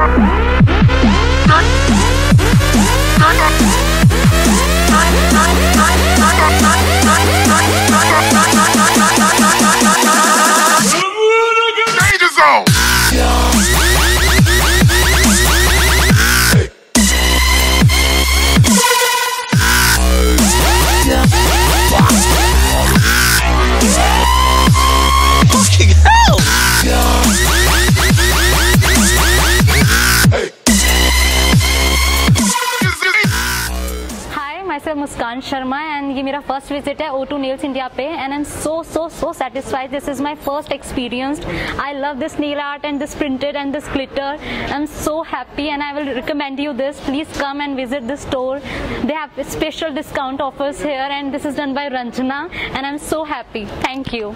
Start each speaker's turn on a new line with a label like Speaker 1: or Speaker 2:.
Speaker 1: Thank
Speaker 2: sir Muskan Sharma and ये मेरा first visit है ओ टू नेल्स इंडिया पे and I am so so so satisfied this is my first experience I love this nail art and this printed and this glitter I am so happy and I will recommend you this please come and visit this store they have special discount offers here and this is done by Ranjana and I am so happy thank you